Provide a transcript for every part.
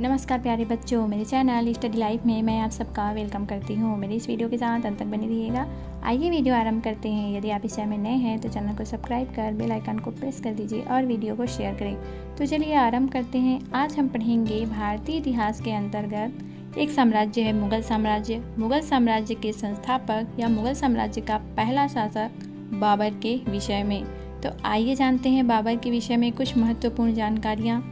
नमस्कार प्यारे बच्चों, मेरे चैनल स्टडी लाइफ में मैं आप सबका वेलकम करती हूँ। मेरे इस वीडियो के साथ अंत तक बने रहिएगा। आइए वीडियो आरंभ करते हैं। यदि आप इस चैनल में नए हैं तो चैनल को सब्सक्राइब कर, बेल आइकन को प्रेस कर दीजिए और वीडियो को शेयर करें। तो चलिए आरंभ करते हैं। आज हम पढ़ेंगे भारतीय इतिहास के अंतर्गत एक साम्राज्य है, मुगल साम्राज्य। मुगल साम्राज्य के संस्थापक या मुगल साम्राज्य का पहला शासक बाबर के विषय में। तो आइए जानते हैं बाबर के विषय में कुछ महत्वपूर्ण जानकारियाँ।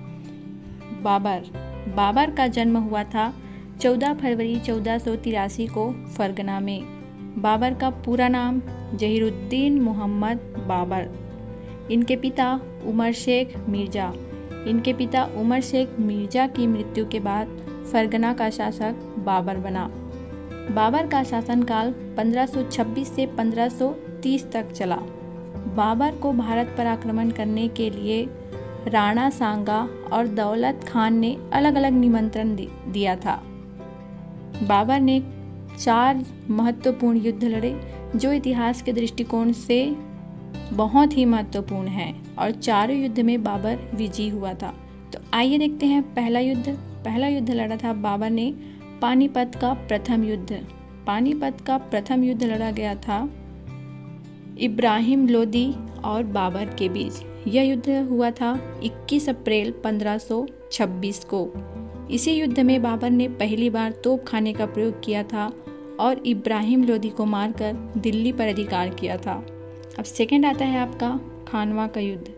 बाबर बाबर का जन्म हुआ था 14 फरवरी चौदह को फरगना में। बाबर का पूरा नाम जहीरुद्दीन मोहम्मद बाबर। इनके पिता उमर शेख मिर्ज़ा। इनके पिता उमर शेख मिर्ज़ा की मृत्यु के बाद फरगना का शासक बाबर बना। बाबर का शासनकाल 1526 से 1530 तक चला। बाबर को भारत पर आक्रमण करने के लिए राणा सांगा और दौलत खान ने अलग अलग निमंत्रण दिया था। बाबर ने चार महत्वपूर्ण युद्ध लड़े, जो इतिहास के दृष्टिकोण से बहुत ही महत्वपूर्ण हैं और चारों युद्ध में बाबर विजयी हुआ था। तो आइए देखते हैं पहला युद्ध। पहला युद्ध लड़ा था बाबर ने पानीपत का प्रथम युद्ध। पानीपत का प्रथम युद्ध लड़ा गया था इब्राहिम लोदी और बाबर के बीच। यह युद्ध हुआ था 21 अप्रैल 1526 को। इसी युद्ध में बाबर ने पहली बार तोप खाने का प्रयोग किया था और इब्राहिम लोदी को मारकर दिल्ली पर अधिकार किया था। अब सेकंड आता है आपका खानवा का युद्ध।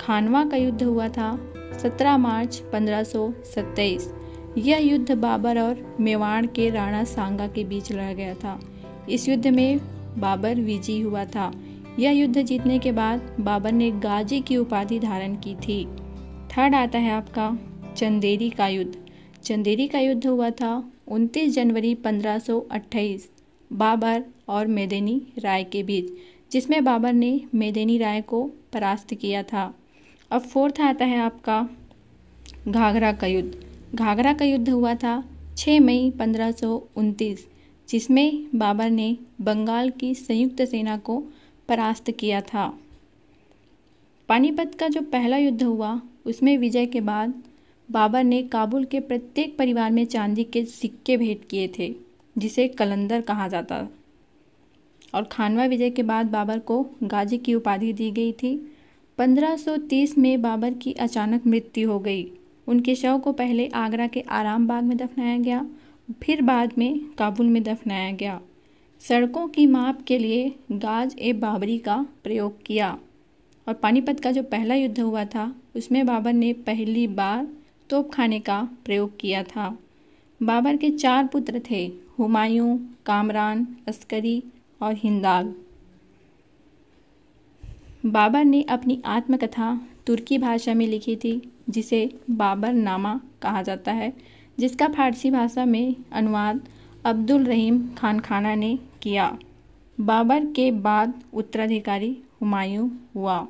खानवा का युद्ध हुआ था 17 मार्च 1527 यह युद्ध बाबर और मेवाड़ के राणा सांगा के बीच लड़ा गया था। इस युद्ध में बाबर विजयी हुआ था। यह युद्ध जीतने के बाद बाबर ने गाजी की उपाधि धारण की थी। थर्ड आता है आपका, चंदेरी का युद्ध। चंदेरी का युद्ध हुआ था 29 जनवरी 1528 बाबर और मेदेनी राय के बीच, जिसमें बाबर ने मेदेनी राय को परास्त किया था। अब फोर्थ आता है आपका, घाघरा का युद्ध। घाघरा का युद्ध हुआ था 6 मई पंद्रह जिसमें बाबर ने बंगाल की संयुक्त सेना को परास्त किया था। पानीपत का जो पहला युद्ध हुआ, उसमें विजय के बाद बाबर ने काबुल के प्रत्येक परिवार में चांदी के सिक्के भेंट किए थे, जिसे कलंदर कहा जाता। और खानवा विजय के बाद बाबर को गाजी की उपाधि दी गई थी। 1530 में बाबर की अचानक मृत्यु हो गई। उनके शव को पहले आगरा के आराम बाग में दफनाया गया, फिर बाद में काबुल में दफनाया गया। सड़कों की माप के लिए गाज ए बाबरी का प्रयोग किया। और पानीपत का जो पहला युद्ध हुआ था, उसमें बाबर ने पहली बार तोप खाने का प्रयोग किया था। बाबर के चार पुत्र थे, हुमायूं, कामरान, अस्करी और हिंदाल बाबर ने अपनी आत्मकथा तुर्की भाषा में लिखी थी, जिसे बाबर नामा कहा जाता है, जिसका फारसी भाषा में अनुवाद अब्दुल रहीम खान खाना ने किया। बाबर के बाद उत्तराधिकारी हुमायूं हुआ।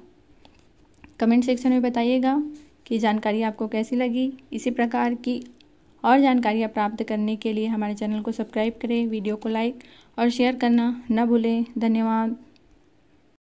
कमेंट सेक्शन में बताइएगा कि जानकारी आपको कैसी लगी। इसी प्रकार की और जानकारियाँ प्राप्त करने के लिए हमारे चैनल को सब्सक्राइब करें, वीडियो को लाइक और शेयर करना न भूलें। धन्यवाद।